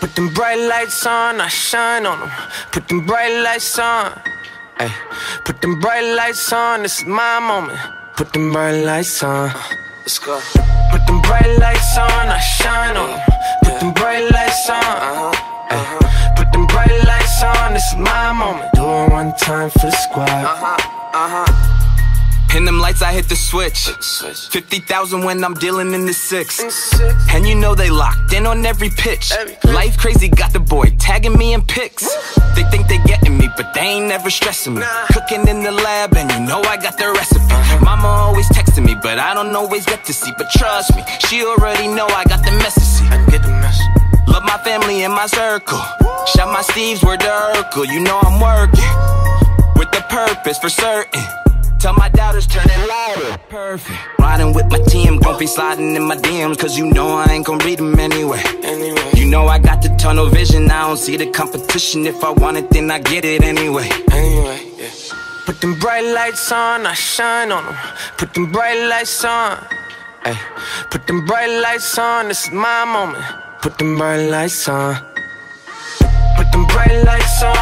Put them bright lights on, I shine on them. Put them bright lights on. Ay, put them bright lights on, this is my moment. Put them bright lights on. Let's go. Put them bright lights on, I shine on them. Put them bright lights on. Ay, put them bright lights on, this is my moment. Do it one time for the squad. Uh-huh, uh-huh. In them lights, I hit the switch. 50,000 when I'm dealing in the six. And you know they locked in on every pitch. Life crazy got the boy tagging me in pics. They think they getting me, but they ain't never stressing me. Cooking in the lab, and you know I got the recipe. Uh-huh. Mama always texting me, but I don't always get to see. But trust me, she already know I got the message. I get the message. Love my family and my circle. Shout my Steve's word Urkel. You know I'm working with the purpose for certain. Tell my doubters turn it louder. Perfect. Riding with my team, gon' be sliding in my DMs, cause you know I ain't gon' read them anyway. Anyway, You know I got the tunnel vision, I don't see the competition. If I want it, then I get it anyway. anyway, yeah. Put them bright lights on, I shine on them. Put them bright lights on. Ay, put them bright lights on, this is my moment. Put them bright lights on. Put them bright lights on,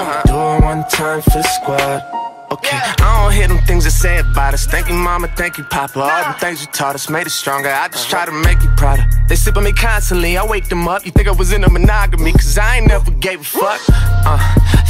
is my. Do it one time for the squad. Okay, I don't hear them things they say about us. Thank you, mama, thank you, papa. All the things you taught us made us stronger. I just try to make you prouder. They sleep on me constantly, I wake them up. You think I was in a monogamy, cause I ain't never gave a fuck. Uh,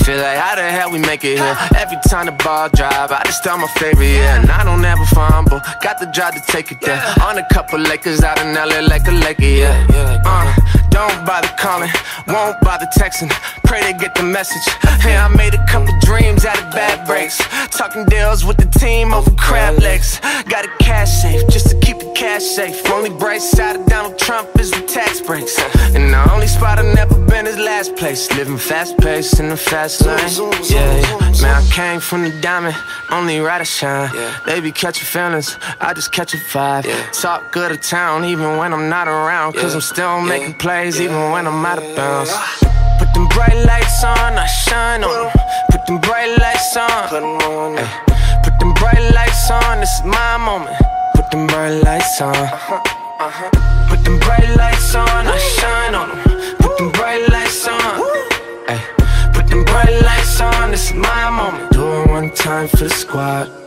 feel like how the hell we make it here? Every time the ball drive, I just tell my favorite, yeah. And I don't ever fumble, got the drive to take it there. On a couple Lakers out in LA like a Laker, yeah. Uh, don't bother calling, won't bother texting. Pray they get the message. Hey, I made a couple dreams out of bad breaks. Talking deals with the team over crab legs. Safe. Only bright side of Donald Trump is the tax breaks. Uh, and the only spot I've never been is last place. Living fast paced in the fast lane. Yeah, yeah. man, I came from the diamond, only right to shine. Yeah. They be catching feelings, I just catch a vibe. Talk good of town even when I'm not around. Cause I'm still making plays even when I'm out of bounds. Put them bright lights on, I shine on them. Put them bright lights on. Ay, put them bright lights on, this is my moment. Bright lights on. Put them bright lights on, I shine on them. Put them bright lights on. Ay, put them bright lights on, is my moment. Do it one time for the squad.